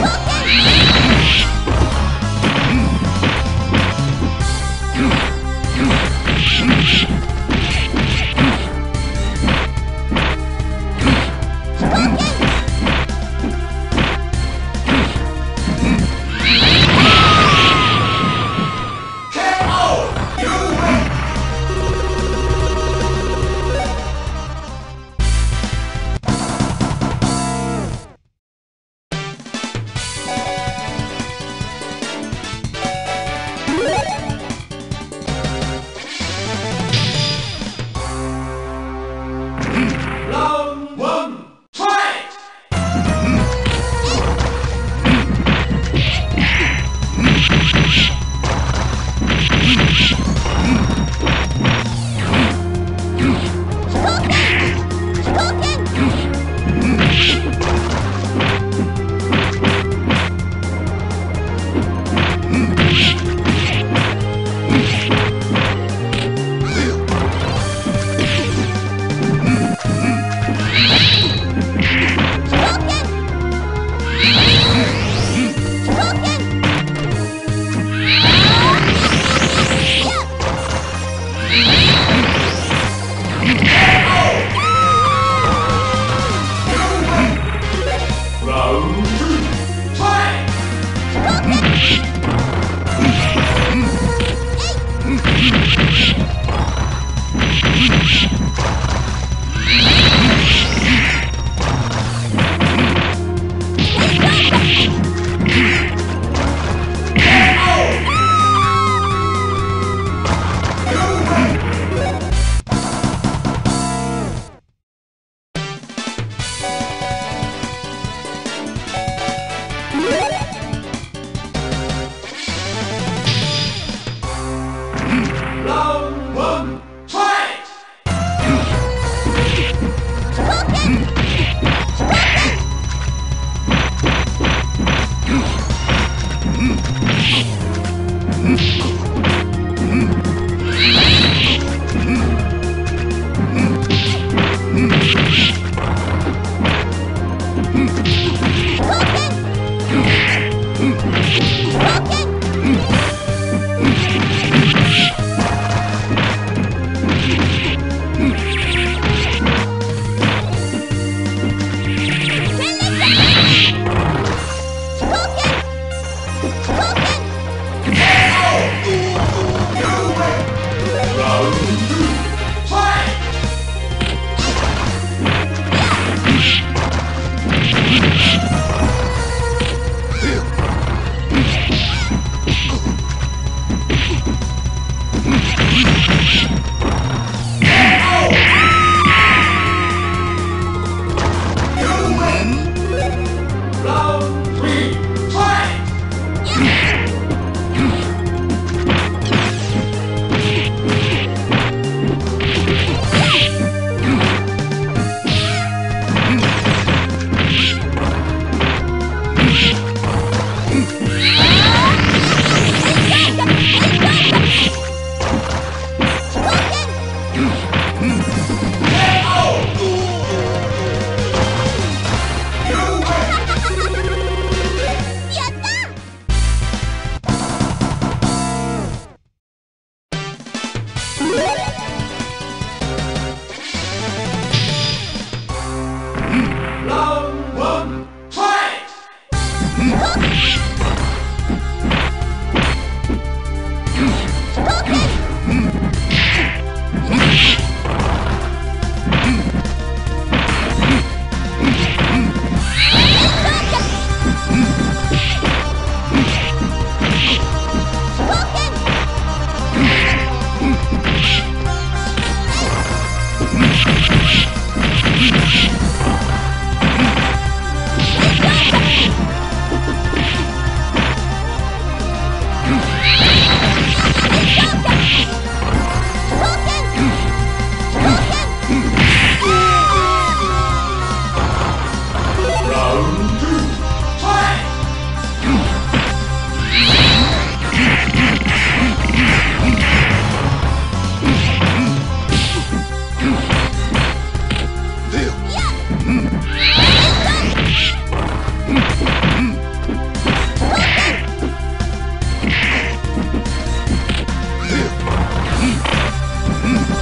Okay. Mm.